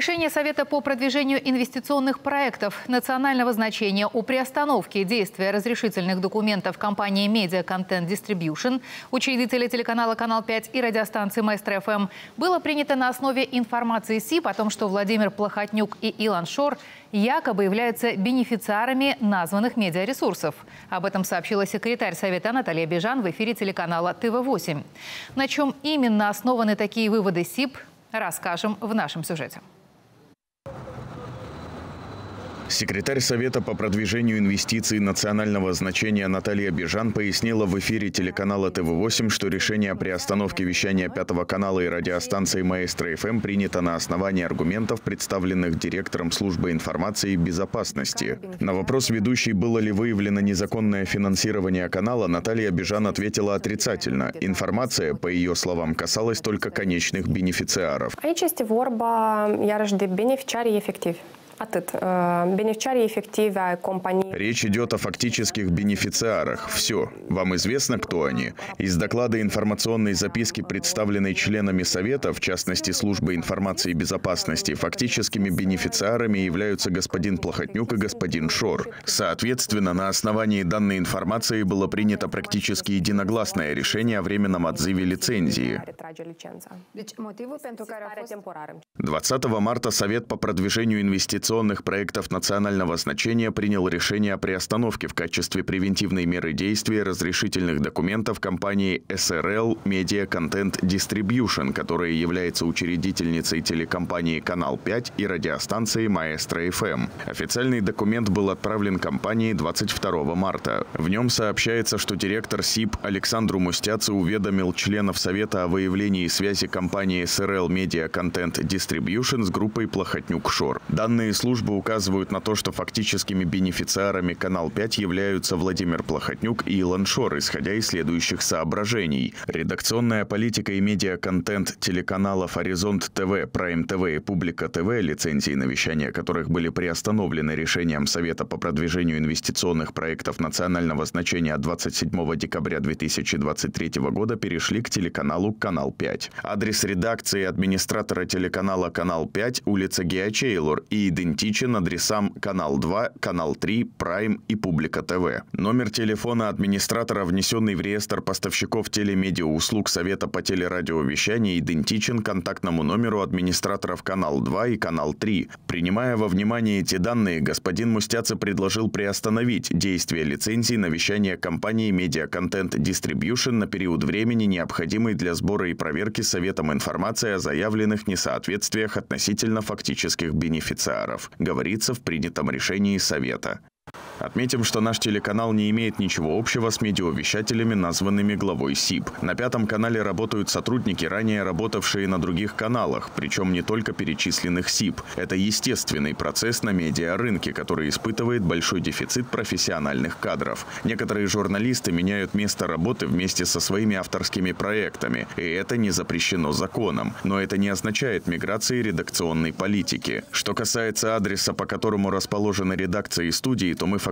Решение Совета по продвижению инвестиционных проектов национального значения о приостановке действия разрешительных документов компании Media Content Distribution, учредителя телеканала «Канал 5» и радиостанции «Маэстро ФМ», было принято на основе информации СИП о том, что Владимир Плохотнюк и Илон Шор якобы являются бенефициарами названных медиаресурсов. Об этом сообщила секретарь Совета Наталья Бежан в эфире телеканала ТВ-8. На чем именно основаны такие выводы СИП, расскажем в нашем сюжете. Секретарь Совета по продвижению инвестиций национального значения Наталья Бежан пояснила в эфире телеканала ТВ-8, что решение о приостановке вещания Пятого канала и радиостанции «Маэстро ФМ» принято на основании аргументов, представленных директором службы информации и безопасности. На вопрос ведущей, было ли выявлено незаконное финансирование канала, Наталья Бежан ответила отрицательно. Информация, по ее словам, касалась только конечных бенефициаров. Aici este vorba iarăși de Atât. Beneficiarii efectivi ai companiei. Речь идет о фактических бенефициарах. Все. Вам известно, кто они? Из доклада информационной записки, представленной членами Совета, в частности Службы информации и безопасности, фактическими бенефициарами являются господин Плохотнюк и господин Шор. Соответственно, на основании данной информации было принято практически единогласное решение о временном отзыве лицензии. 20 марта Совет по продвижению инвестиционных проектов национального значения принял решение о приостановке в качестве превентивной меры действия разрешительных документов компании SRL Media Content Distribution, которая является учредительницей телекомпании «Канал 5» и радиостанции «Маэстро FM». Официальный документ был отправлен компании 22 марта. В нем сообщается, что директор СИП Александру Мустяцу уведомил членов Совета о выявлении связи компании SRL Media Content Distribution с группой «Плохотнюк-Шор». Данные службы указывают на то, что фактическими бенефициарами «Канал 5» являются Владимир Плохотнюк и Илон Шор, исходя из следующих соображений. Редакционная политика и медиа-контент телеканалов «Хоризонт ТВ», «Прайм ТВ» и «Публика ТВ», лицензии на вещание которых были приостановлены решением Совета по продвижению инвестиционных проектов национального значения от 27 декабря 2023 года, перешли к телеканалу «Канал 5». Адрес редакции администратора телеканала «Канал 5» улица Гиочейлор и идентичен адресам «Канал 2», «Канал 3», «Прайм» и «Публика ТВ». Номер телефона администратора, внесенный в реестр поставщиков телемедиауслуг Совета по телерадиовещанию, идентичен контактному номеру администраторов «Канал 2» и «Канал 3». Принимая во внимание эти данные, господин Мустяца предложил приостановить действие лицензии на вещание компании Content Distribution на период времени, необходимый для сбора и проверки Советом информации о заявленных несоответствиях относительно фактических бенефициаров, говорится в принятом решении Совета. Отметим, что наш телеканал не имеет ничего общего с медиавещателями, названными главой СИП. На пятом канале работают сотрудники, ранее работавшие на других каналах, причем не только перечисленных СИП. Это естественный процесс на медиарынке, который испытывает большой дефицит профессиональных кадров. Некоторые журналисты меняют место работы вместе со своими авторскими проектами, и это не запрещено законом. Но это не означает миграции редакционной политики. Что касается адреса, по которому расположены редакции и студии, то мы фактически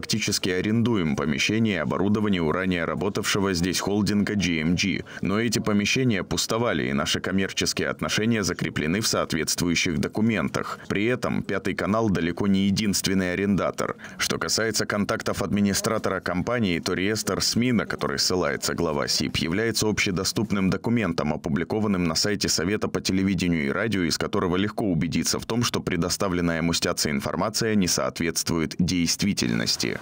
арендуем помещение и оборудование у ранее работавшего здесь холдинга GMG. Но эти помещения пустовали, и наши коммерческие отношения закреплены в соответствующих документах. При этом Пятый канал далеко не единственный арендатор. Что касается контактов администратора компании, то реестр СМИ, на который ссылается глава СИП, является общедоступным документом, опубликованным на сайте Совета по телевидению и радио, из которого легко убедиться в том, что предоставленная мустяция информация не соответствует действительности действия.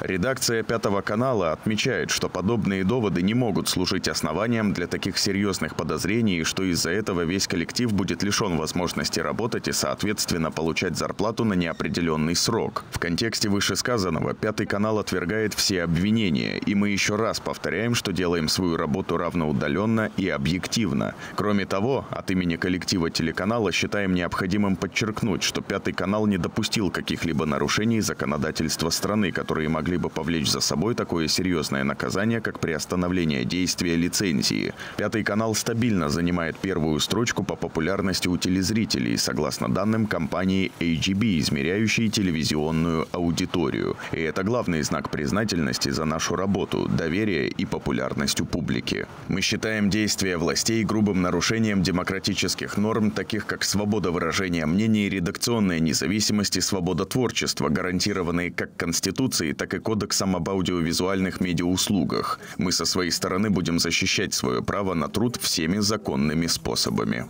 Редакция Пятого канала отмечает, что подобные доводы не могут служить основанием для таких серьезных подозрений, что из-за этого весь коллектив будет лишен возможности работать и, соответственно, получать зарплату на неопределенный срок. В контексте вышесказанного Пятый канал отвергает все обвинения, и мы еще раз повторяем, что делаем свою работу равноудаленно и объективно. Кроме того, от имени коллектива телеканала считаем необходимым подчеркнуть, что Пятый канал не допустил каких-либо нарушений законодательства страны, которые могли могли бы повлечь за собой такое серьезное наказание, как приостановление действия лицензии. Пятый канал стабильно занимает первую строчку по популярности у телезрителей, согласно данным компании AGB, измеряющей телевизионную аудиторию. И это главный знак признательности за нашу работу, доверие и популярность у публики. Мы считаем действия властей грубым нарушением демократических норм, таких как свобода выражения мнений, редакционная независимость и свобода творчества, гарантированные как Конституцией, так и Кодексом об аудиовизуальных медиауслугах. Мы со своей стороны будем защищать свое право на труд всеми законными способами.